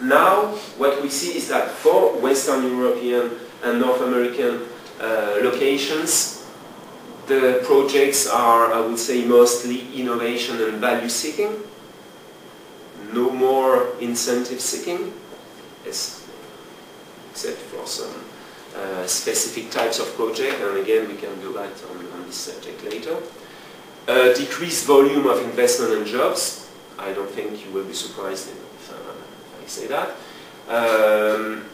Now, what we see is that for Western European and North American uh, locations, the projects are, I would say, mostly innovation and value seeking. No more incentive seeking, except for some uh, specific types of project, and again, we can go back on, on this subject later. Uh, decreased volume of investment and jobs. I don't think you will be surprised say that. Um,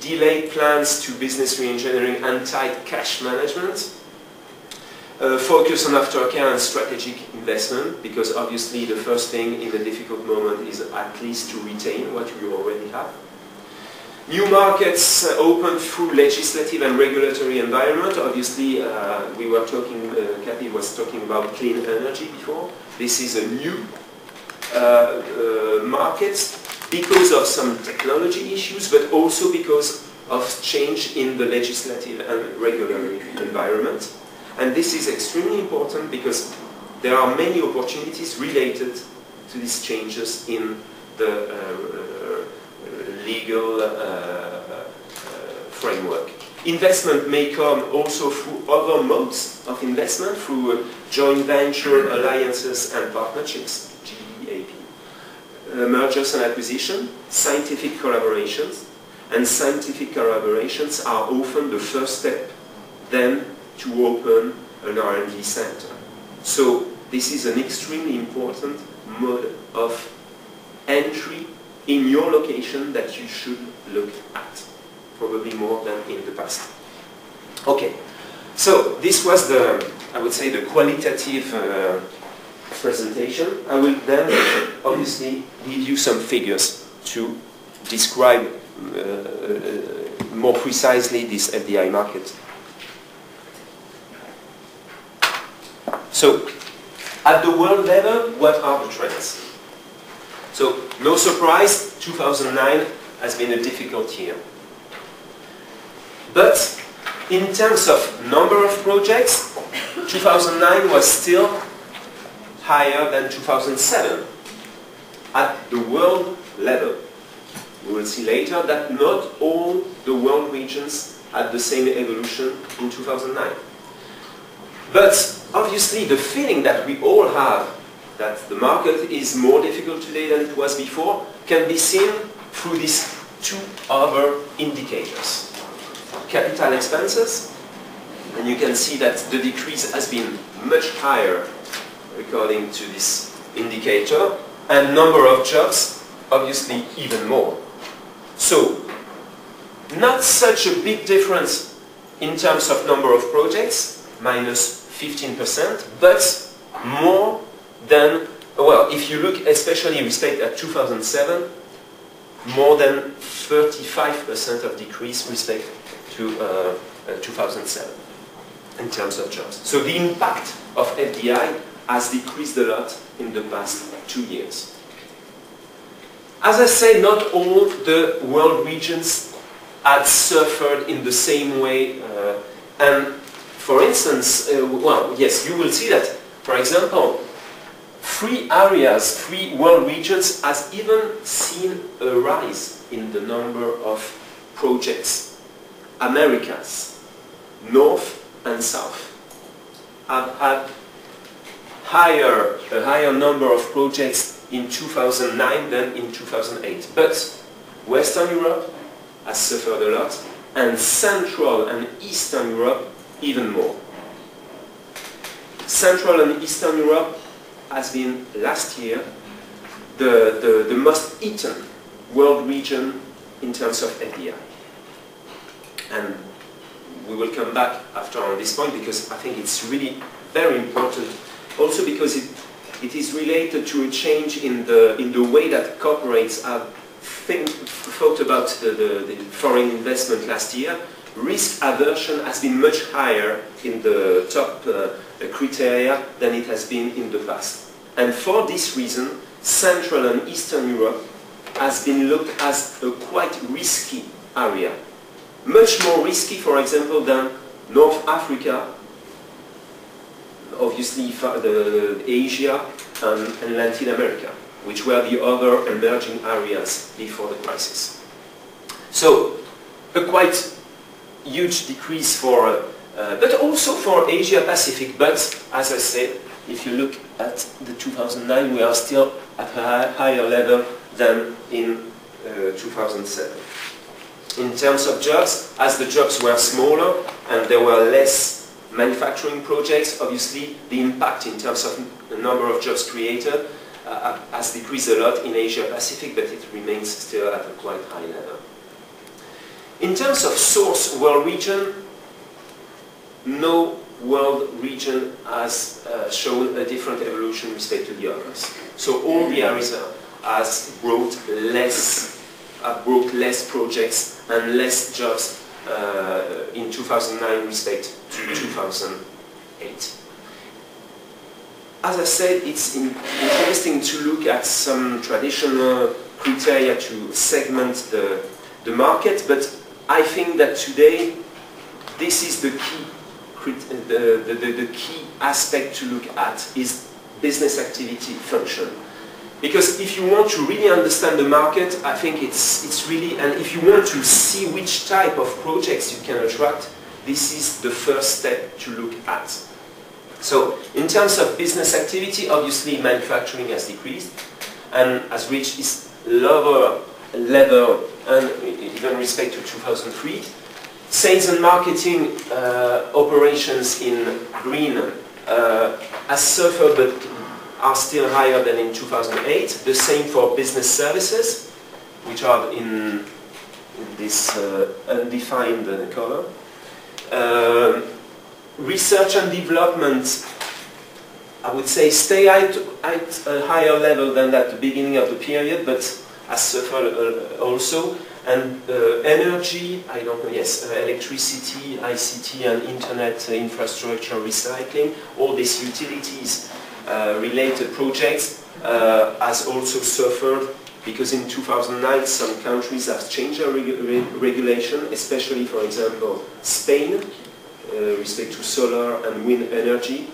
delayed plans to business reengineering and tight cash management. Uh, focus on aftercare and strategic investment because obviously the first thing in a difficult moment is at least to retain what you already have. New markets uh, open through legislative and regulatory environment. Obviously, uh, we were talking, uh, Kathy was talking about clean energy before. This is a new uh, uh, market because of some technology issues, but also because of change in the legislative and regulatory environment. And this is extremely important because there are many opportunities related to these changes in the uh, uh legal uh, uh, framework. Investment may come also through other modes of investment, through joint venture, alliances and partnerships, mergers and acquisition, scientific collaborations, and scientific collaborations are often the first step then to open an R&D center. So this is an extremely important mode of entry in your location that you should look at, probably more than in the past. Okay, so this was the, I would say, the qualitative uh, presentation. I will then obviously give you some figures to describe uh, more precisely this FDI market. So, at the world level, what are the trends? So, no surprise, 2009 has been a difficult year. But, in terms of number of projects, 2009 was still higher than 2007 at the world level. We will see later that not all the world regions had the same evolution in 2009. But obviously the feeling that we all have that the market is more difficult today than it was before can be seen through these two other indicators. Capital expenses, and you can see that the decrease has been much higher according to this indicator, and number of jobs, obviously even more. So, not such a big difference in terms of number of projects, minus 15%, but more than, well, if you look especially respect at 2007, more than 35% of decrease respect to uh, uh, 2007 in terms of jobs. So the impact of FDI has decreased a lot in the past two years. As I say, not all the world regions had suffered in the same way uh, and for instance, uh, well, yes, you will see that, for example, three areas, three world regions has even seen a rise in the number of projects. Americas, North and South, have had higher, a higher number of projects in 2009 than in 2008. But Western Europe has suffered a lot, and Central and Eastern Europe even more. Central and Eastern Europe has been last year the, the, the most eaten world region in terms of FDI. And we will come back after on this point because I think it's really very important also because it, it is related to a change in the, in the way that corporates have think, thought about the, the, the foreign investment last year risk aversion has been much higher in the top uh, criteria than it has been in the past. And for this reason, Central and Eastern Europe has been looked as a quite risky area. Much more risky, for example, than North Africa, obviously the Asia and, and Latin America. which were the other emerging areas before the crisis. So, a quite huge decrease for, uh, but also for Asia Pacific, but as I said, if you look at the 2009, we are still at a higher level than in uh, 2007. In terms of jobs, as the jobs were smaller and there were less manufacturing projects, obviously the impact in terms of the number of jobs created uh, has decreased a lot in Asia Pacific, but it remains still at a quite high level. In terms of source world region, no world region has uh, shown a different evolution respect to the others. So all the areas has brought less, have brought less projects and less jobs Uh, in 2009 respect to 2008. As I said, it's in interesting to look at some traditional criteria to segment the, the market, but I think that today this is the key the, the, the, key aspect to look at is business activity function. Because if you want to really understand the market, I think it's, it's really, and if you want to see which type of projects you can attract, this is the first step to look at. So, in terms of business activity, obviously manufacturing has decreased and has reached its lower level and even respect to 2003. Sales and marketing uh, operations in green uh, has suffered but are still higher than in 2008. The same for business services, which are in, this uh, undefined color. Uh, research and development, I would say, stay at, at, a higher level than at the beginning of the period, but has suffered uh, also. And uh, energy, I don't know, yes, uh, electricity, ICT and internet infrastructure recycling, all these utilities uh, related projects uh, has also suffered because in 2009 some countries have changed their regu regulation, especially for example Spain, uh, respect to solar and wind energy,